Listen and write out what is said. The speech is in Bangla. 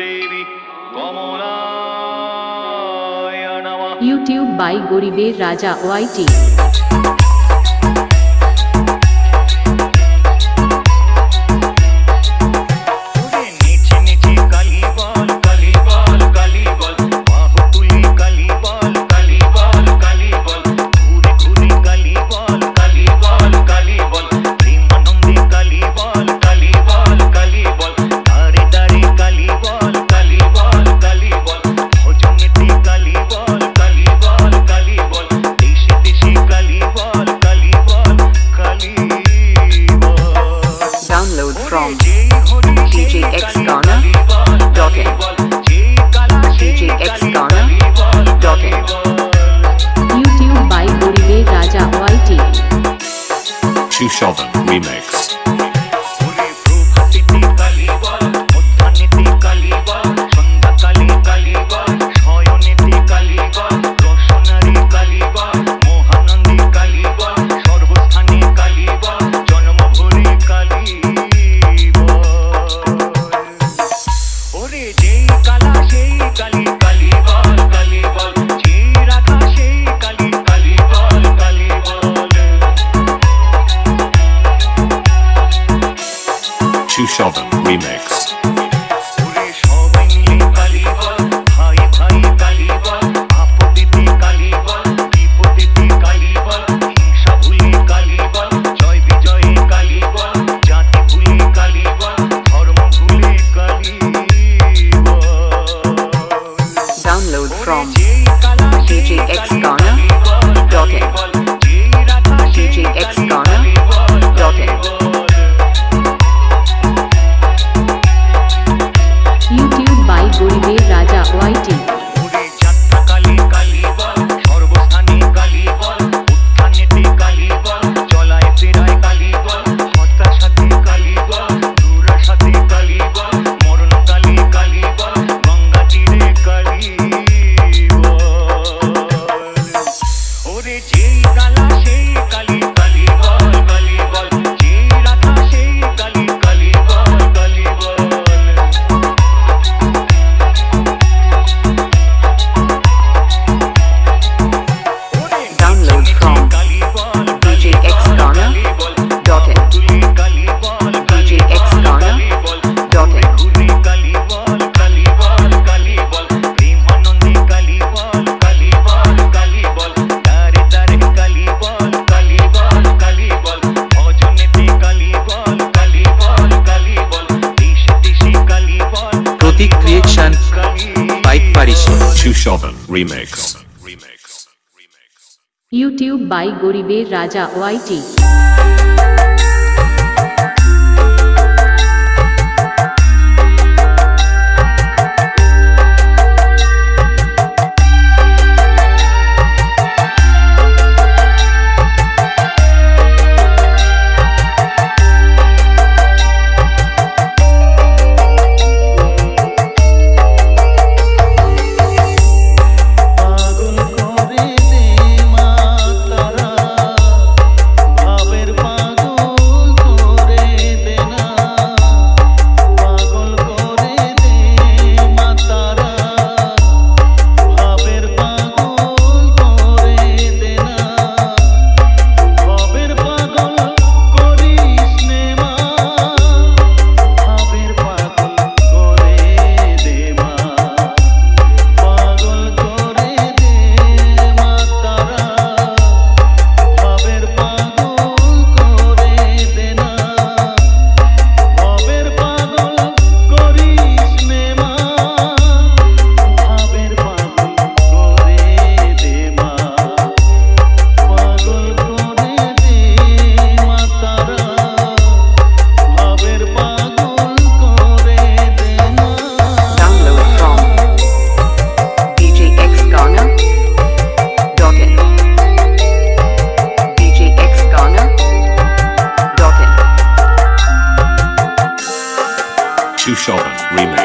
देवी कमलाय नमः YouTube by Goribe Raja OIT Sheldon Remix. Pratik creation pipe পারিশে সুশোভন রিমিক্স ইউটিউব বাই গরিবের রাজা ওয়াইটি Two-Shot remix.